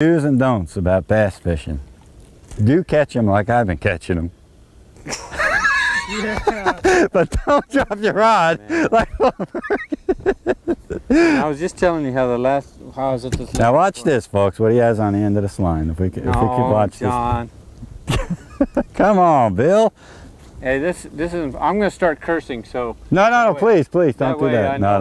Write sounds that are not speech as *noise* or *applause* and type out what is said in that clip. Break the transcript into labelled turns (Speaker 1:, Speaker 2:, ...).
Speaker 1: Do's and don'ts about bass fishing. Do catch them like I've been catching them. *laughs* but don't drop your rod. Like, *laughs*
Speaker 2: I was just telling you how the last, how was it this
Speaker 1: now watch
Speaker 2: before.
Speaker 1: this, folks. What he has on the end of this line. If we could, if we could
Speaker 2: oh,
Speaker 1: watch
Speaker 2: John.
Speaker 1: this. *laughs* Come on, Bill.
Speaker 2: Hey, this, this is, I'm gonna start cursing, so
Speaker 1: No, no, no.
Speaker 2: way-
Speaker 1: Please, please don't do that. No.